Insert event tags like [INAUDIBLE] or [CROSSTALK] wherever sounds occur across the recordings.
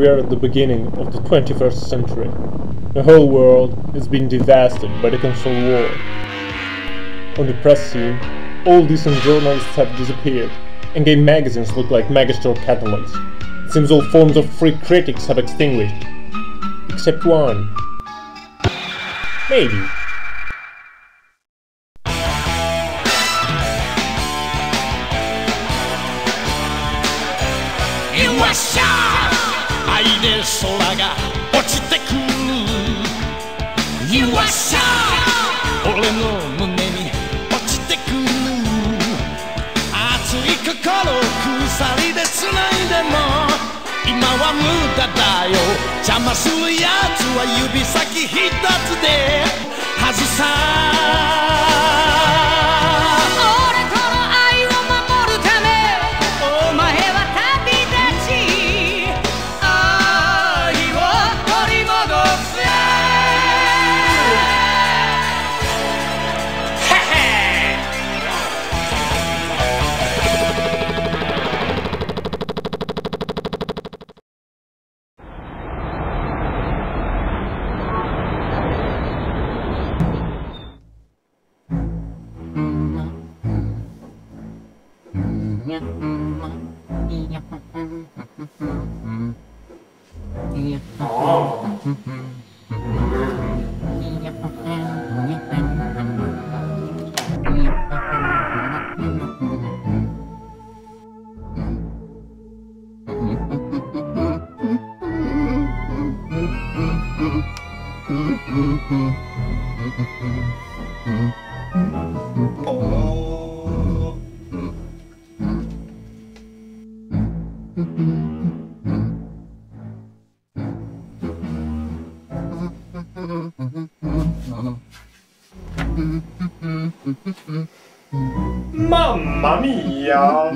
we are at the beginning of the 21st century. The whole world is being devastated by the console war. On the press scene, all decent journalists have disappeared, and game magazines look like megastore catalogs. It seems all forms of free critics have extinguished. Except one. Maybe. 愛で空が落ちてくる。You are s 俺の胸に落ちてくる。熱い心鎖でつないでも今は無駄だよ。邪魔するやつは指先一つで外さ。Oh. Mamma mia!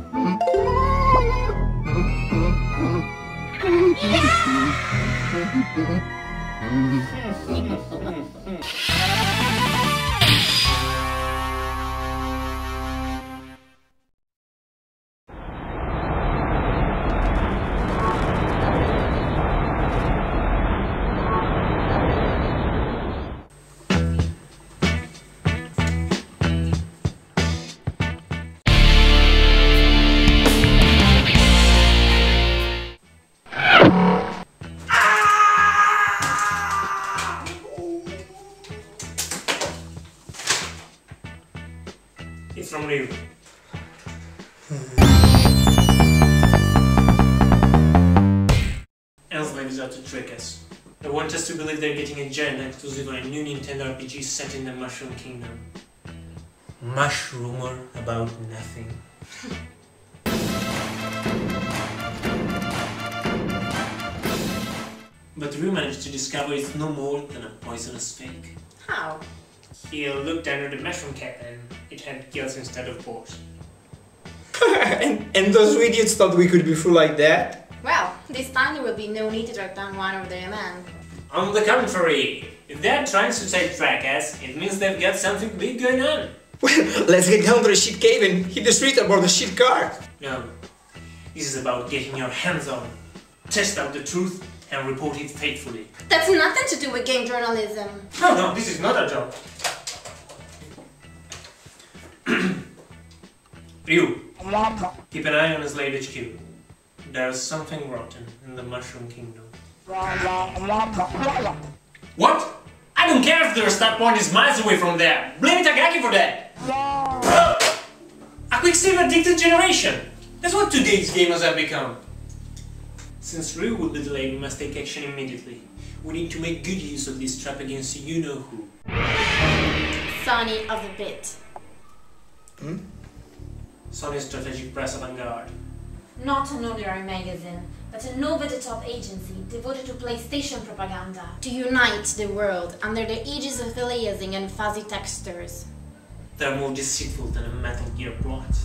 [LAUGHS] Elfman is out to trick us. They want us to believe they're getting a giant exclusive on a new Nintendo RPG set in the Mushroom Kingdom. Mushroomer about nothing. [LAUGHS] but we managed to discover it's no more than a poisonous fake. How? He looked under the mushroom cap and it had gills instead of pores. [LAUGHS] and, and those idiots thought we could be fooled like that? Well, this time there will be no need to track down one of their men. On the contrary, if they're trying to take track us, it means they've got something big going on. [LAUGHS] Well, let's get down to the shit cave and hit the street aboard the shit car. No, this is about getting your hands on, test out the truth, and report it faithfully. That's nothing to do with game journalism. No, no, this is not a job. Ryu, keep an eye on Slave HQ. There's something rotten in the Mushroom Kingdom. What? I don't care if their start point is miles away from there. Blame Itagaki for that. A quicksilver addicted generation. That's what today's gamers have become. Since Ryu will be delayed, we must take action immediately. We need to make good use of this trap against you-know-who. Sonny of the Bit. Hmm? Sony's strategic press avant-garde. Not an ordinary magazine, but an over-the-top agency devoted to PlayStation propaganda. To unite the world under the aegis of aliasing and fuzzy textures. They're more deceitful than a Metal Gear plot.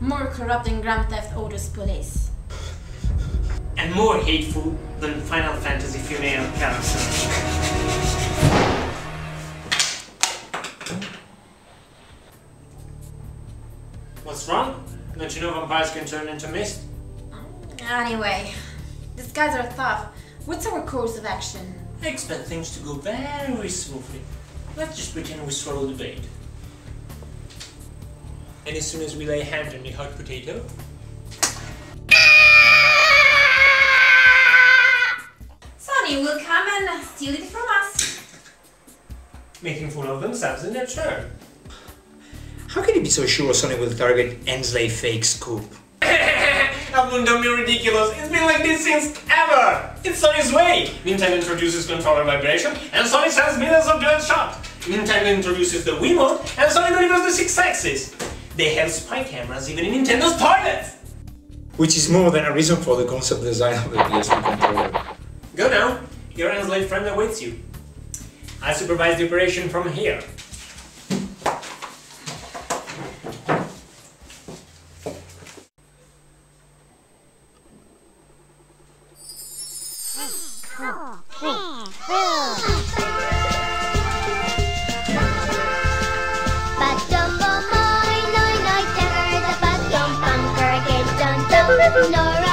More corrupt than Grand Theft Auto's police. And more hateful than Final Fantasy female characters. What's wrong? Don't you know vampires can turn into mist? Anyway, these guys are tough. What's our course of action? I expect things to go very smoothly. Let's just pretend we swallow the bait. And as soon as we lay hands on the hot potato, Sonny will come and steal it from us. making fool of themselves in their turn. How can you be so sure Sonic will target Ensley fake scoop? [LAUGHS] Upload don't be ridiculous. It's been like this since ever. It's Sony's way. Nintendo introduces controller vibration, and Sony sends millions of DualShock. Nintendo introduces the Wiimote, and Sony delivers the Sixaxis. They have spy cameras even in Nintendo's toilets. Which is more than a reason for the concept design of the PSP controller. Go now. Your enslaved friend awaits you. I supervise the operation from here. Done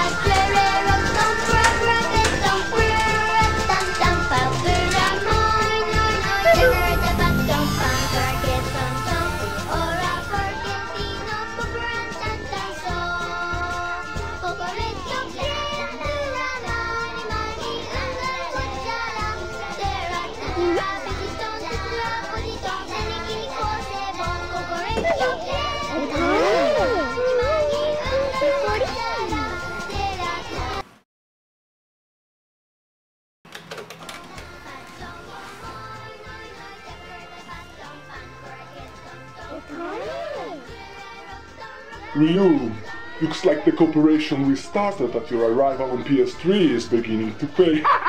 Ryu, looks like the cooperation we started at your arrival on PS3 is beginning to pay. [LAUGHS]